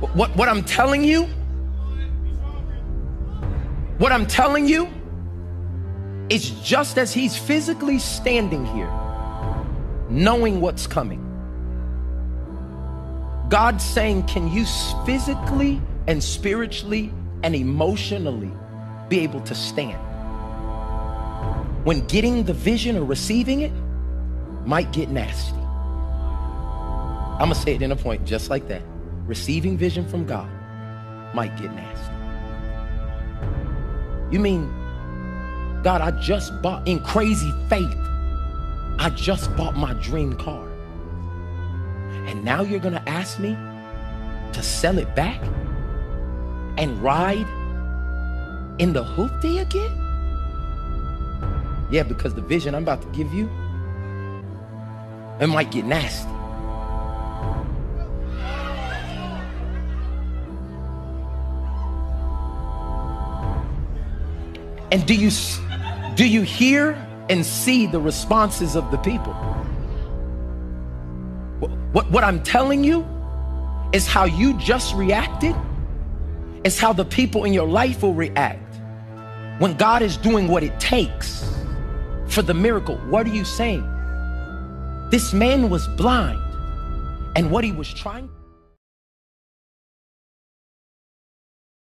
What, what I'm telling you, what I'm telling you is just as he's physically standing here, knowing what's coming. God's saying, Can you physically and spiritually and emotionally be able to stand? When getting the vision or receiving it might get nasty. I'm gonna say it in a point just like that. Receiving vision from God might get nasty. You mean, God, I just bought in crazy faith, I just bought my dream car. And now you're gonna ask me to sell it back and ride in the hoopty again? Yeah, because the vision I'm about to give you, it might get nasty. And do you do you hear and see the responses of the people? What, what I'm telling you is how you just reacted, is how the people in your life will react. When God is doing what it takes for the miracle, what are you saying? This man was blind, and what he was trying